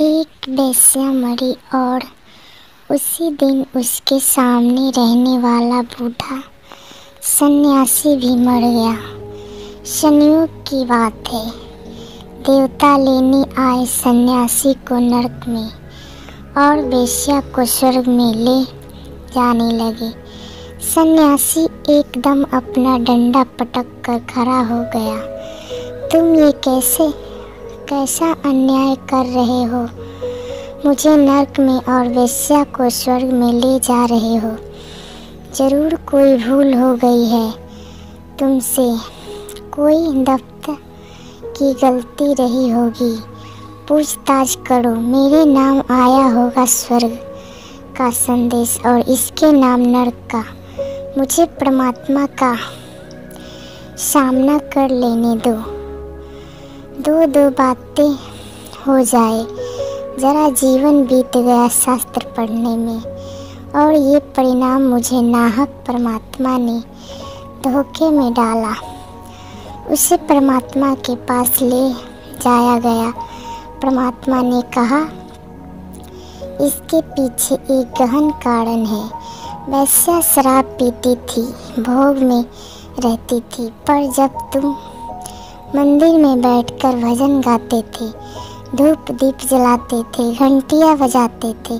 एक बेस्या मरी और उसी दिन उसके सामने रहने वाला बूढ़ा सन्यासी भी मर गया। संयोग की बात है। देवता लेने आए सन्यासी को नरक में और बेश्या को स्वर्ग में ले जाने लगे। सन्यासी एकदम अपना डंडा पटक कर खड़ा हो गया। तुम ये कैसे कैसा अन्याय कर रहे हो। मुझे नर्क में और वेश्या को स्वर्ग में ले जा रहे हो। ज़रूर कोई भूल हो गई है। तुमसे कोई दफ्तर की गलती रही होगी। पूछताछ करो, मेरे नाम आया होगा स्वर्ग का संदेश और इसके नाम नर्क का। मुझे परमात्मा का सामना कर लेने दो। दो दो बातें हो जाए। ज़रा जीवन बीत गया शास्त्र पढ़ने में, और ये परिणाम मुझे नाहक परमात्मा ने धोखे में डाला। उसे परमात्मा के पास ले जाया गया। परमात्मा ने कहा, इसके पीछे एक गहन कारण है। वैश्या शराब पीती थी, भोग में रहती थी, पर जब तुम मंदिर में बैठकर भजन गाते थे, धूप दीप जलाते थे, घंटियाँ बजाते थे।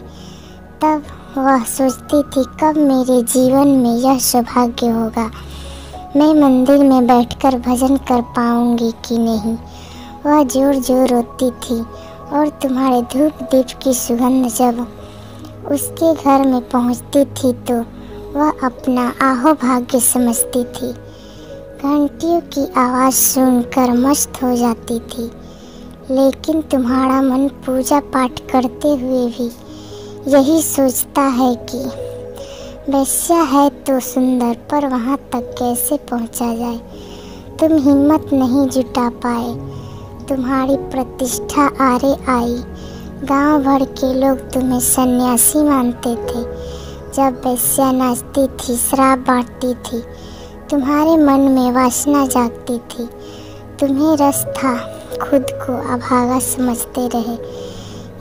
तब वह सोचती थी, कब मेरे जीवन में यह सौभाग्य होगा? मैं मंदिर में बैठकर भजन कर पाऊँगी कि नहीं? वह ज़ोर ज़ोर रोती थी, और तुम्हारे धूप दीप की सुगंध जब उसके घर में पहुँचती थी तो वह अपना आहो भाग्य समझती थी। घंटियों की आवाज़ सुनकर मस्त हो जाती थी। लेकिन तुम्हारा मन पूजा पाठ करते हुए भी यही सोचता है कि वैश्या है तो सुंदर, पर वहाँ तक कैसे पहुँचा जाए? तुम हिम्मत नहीं जुटा पाए। तुम्हारी प्रतिष्ठा आरे आई। गाँव भर के लोग तुम्हें सन्यासी मानते थे। जब वैश्या नाचती थी शराब बांटती थी तुम्हारे मन में वासना जागती थी। तुम्हें रस था खुद को अभागा समझते रहे।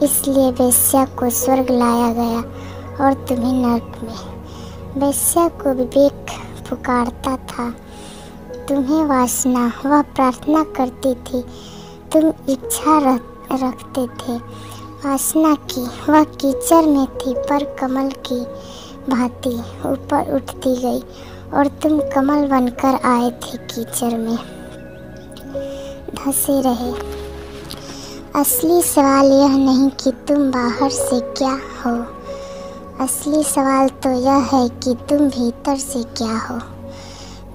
इसलिए वैश्या को स्वर्ग लाया गया और तुम्हें नर्क में। वैश्या को विवेक पुकारता था। तुम्हें वासना वह प्रार्थना करती थी। तुम इच्छा रख, रखते थे। वासना की वह कीचड़ में थी पर कमल की भांति ऊपर उठती गई। और तुम कमल बनकर आए थे कीचड़ में। धसे रहे। असली सवाल यह नहीं कि तुम बाहर से क्या हो। असली सवाल तो यह है कि तुम भीतर से क्या हो।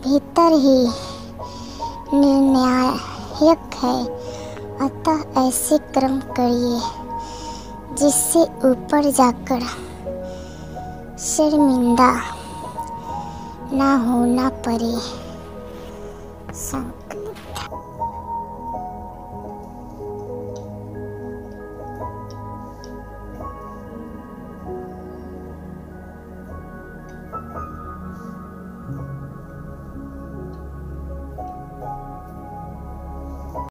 भीतर ही निर्णायक है। अतः ऐसे क्रम करिए, जिससे ऊपर जाकर शर्मिंदा ना होना पड़े। संग